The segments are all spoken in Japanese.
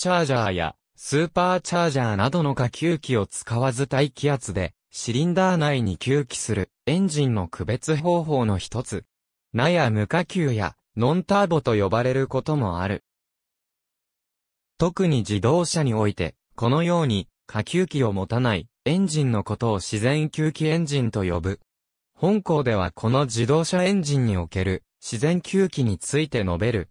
チャージャーやスーパーチャージャーなどの下級機を使わず大気圧でシリンダー内に吸気するエンジンの区別方法の一つ。ナや無下級やノンターボと呼ばれることもある。特に自動車において、このように下級機を持たないエンジンのことを自然吸気エンジンと呼ぶ。本校ではこの自動車エンジンにおける自然吸気について述べる。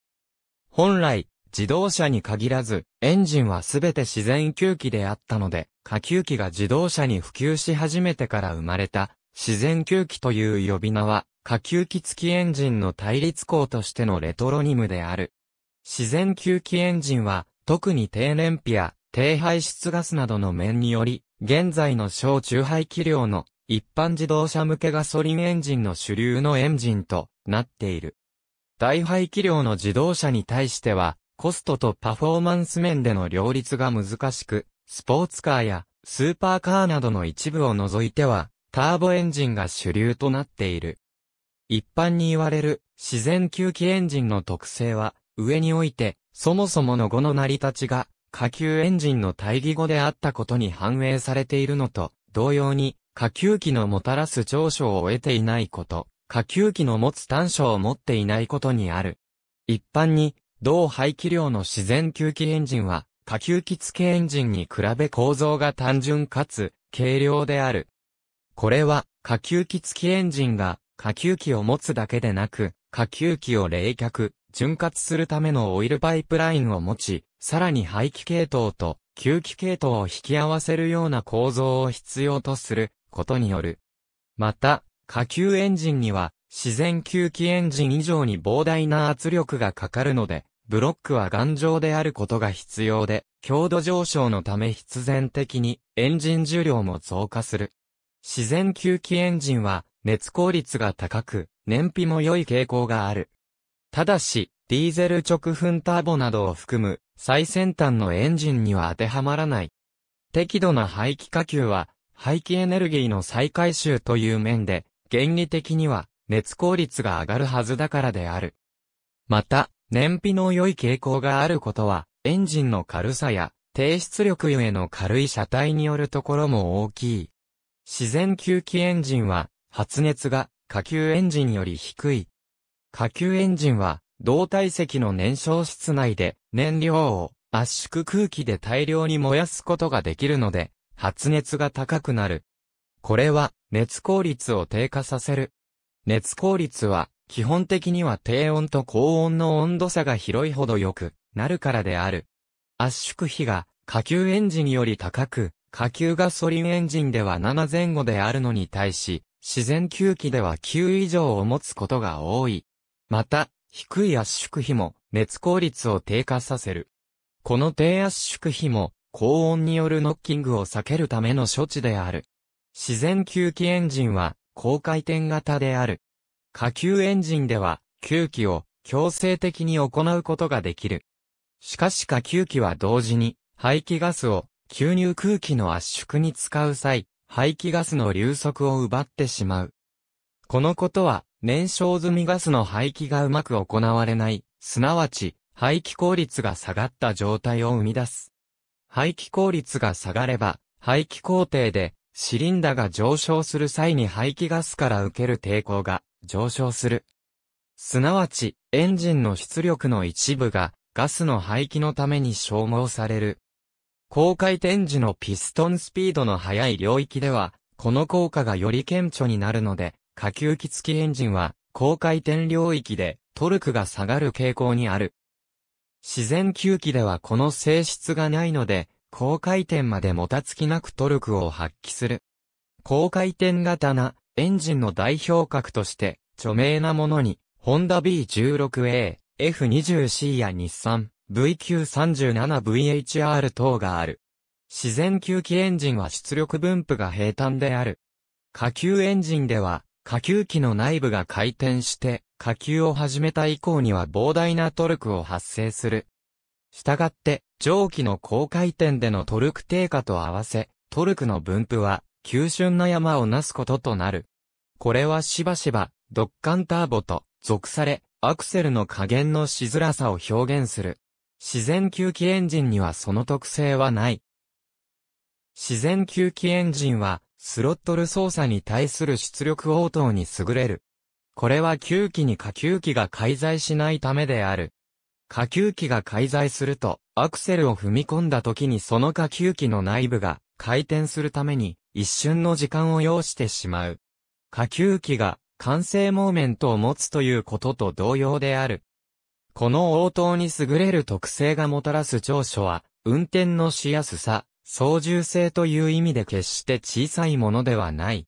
本来、自動車に限らず、エンジンはすべて自然吸気であったので、下吸気が自動車に普及し始めてから生まれた、自然吸気という呼び名は、下吸気付きエンジンの対立項としてのレトロニムである。自然吸気エンジンは、特に低燃費や低排出ガスなどの面により、現在の小中排気量の一般自動車向けガソリンエンジンの主流のエンジンとなっている。大排気量の自動車に対しては、コストとパフォーマンス面での両立が難しく、スポーツカーやスーパーカーなどの一部を除いては、ターボエンジンが主流となっている。一般に言われる自然吸気エンジンの特性は、上において、そもそもの語の成り立ちが、下級エンジンの対義語であったことに反映されているのと、同様に、下級機のもたらす長所を得ていないこと、下級機の持つ短所を持っていないことにある。一般に、同排気量の自然吸気エンジンは、下吸気付けエンジンに比べ構造が単純かつ、軽量である。これは、下吸気付きエンジンが、下吸気を持つだけでなく、下吸気を冷却、潤滑するためのオイルパイプラインを持ち、さらに排気系統と吸気系統を引き合わせるような構造を必要とすることによる。また、下吸エンジンには自然吸気エンジン以上に膨大な圧力がかかるので、ブロックは頑丈であることが必要で、強度上昇のため必然的にエンジン重量も増加する。自然吸気エンジンは熱効率が高く、燃費も良い傾向がある。ただし、ディーゼル直噴ターボなどを含む最先端のエンジンには当てはまらない。適度な排気下級は排気エネルギーの再回収という面で原理的には熱効率が上がるはずだからである。また、燃費の良い傾向があることは、エンジンの軽さや、低出力ゆえの軽い車体によるところも大きい。自然吸気エンジンは、発熱が下級エンジンより低い。下級エンジンは、同体積の燃焼室内で燃料を圧縮空気で大量に燃やすことができるので、発熱が高くなる。これは熱効率を低下させる。熱効率は基本的には低温と高温の温度差が広いほど良くなるからである。圧縮比が下級エンジンより高く、下級ガソリンエンジンでは7前後であるのに対し、自然吸気では9以上を持つことが多い。また、低い圧縮比も熱効率を低下させる。この低圧縮比も高温によるノッキングを避けるための処置である。自然吸気エンジンは高回転型である。下級エンジンでは、吸気を強制的に行うことができる。しかし下吸気は同時に、排気ガスを吸入空気の圧縮に使う際、排気ガスの流速を奪ってしまう。このことは、燃焼済みガスの排気がうまく行われない、すなわち、排気効率が下がった状態を生み出す。排気効率が下がれば、排気工程で、シリンダが上昇する際に排気ガスから受ける抵抗が上昇する。すなわち、エンジンの出力の一部が、ガスの排気のために消耗される。高回転時のピストンスピードの速い領域では、この効果がより顕著になるので、下吸気付きエンジンは、高回転領域でトルクが下がる傾向にある。自然吸気ではこの性質がないので、高回転までもたつきなくトルクを発揮する。高回転型なエンジンの代表格として、著名なものに、ホンダ B16A、F20C や日産、VQ37VHR 等がある。自然吸気エンジンは出力分布が平坦である。下吸エンジンでは、下吸機の内部が回転して、下吸を始めた以降には膨大なトルクを発生する。したがって、蒸気の高回転でのトルク低下と合わせ、トルクの分布は、急峻な山をなすこととなる。これはしばしば、ドッカンターボと、属され、アクセルの加減のしづらさを表現する。自然吸気エンジンにはその特性はない。自然吸気エンジンは、スロットル操作に対する出力応答に優れる。これは吸気に下吸気が介在しないためである。下吸気が介在すると、アクセルを踏み込んだ時にその下吸気の内部が回転するために一瞬の時間を要してしまう。下吸気が完成モーメントを持つということと同様である。この応答に優れる特性がもたらす長所は、運転のしやすさ、操縦性という意味で決して小さいものではない。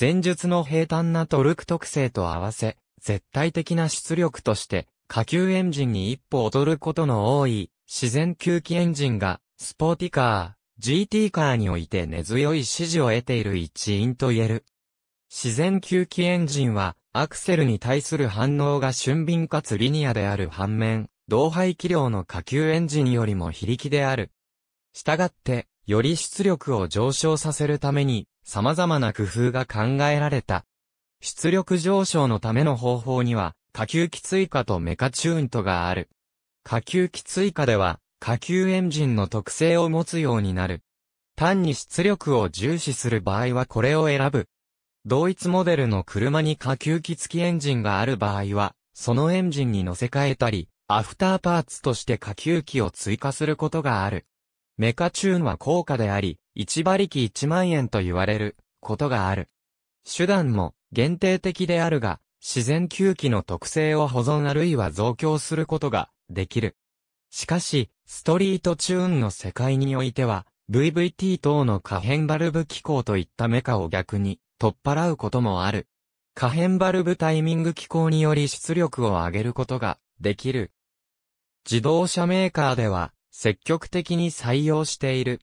前述の平坦なトルク特性と合わせ、絶対的な出力として、下級エンジンに一歩劣ることの多い、自然吸気エンジンが、スポーティカー、GT カーにおいて根強い支持を得ている一因と言える。自然吸気エンジンは、アクセルに対する反応が俊敏かつリニアである反面、同排気量の下級エンジンよりも非力である。したがって、より出力を上昇させるために、様々な工夫が考えられた。出力上昇のための方法には、下級機追加とメカチューントがある。下級機追加では、下級エンジンの特性を持つようになる。単に出力を重視する場合はこれを選ぶ。同一モデルの車に下級機付きエンジンがある場合は、そのエンジンに乗せ替えたり、アフターパーツとして下級機を追加することがある。メカチューンは高価であり、1馬力1万円と言われることがある。手段も限定的であるが、自然吸気の特性を保存あるいは増強することができる。しかし、ストリートチューンの世界においては、VVT 等の可変バルブ機構といったメカを逆に取っ払うこともある。可変バルブタイミング機構により出力を上げることができる。自動車メーカーでは積極的に採用している。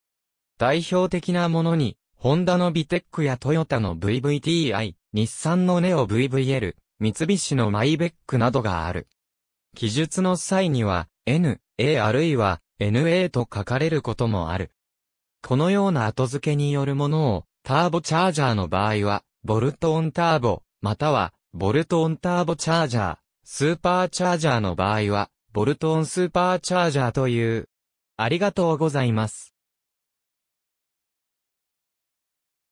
代表的なものに、ホンダのビテックやトヨタの VVTi、日産のネオ VVL、三菱のマイベックなどがある。記述の際には、N、A あるいは NA と書かれることもある。このような後付けによるものを、ターボチャージャーの場合は、ボルトオンターボ、または、ボルトオンターボチャージャー、スーパーチャージャーの場合は、ボルトオンスーパーチャージャーという、ありがとうございます。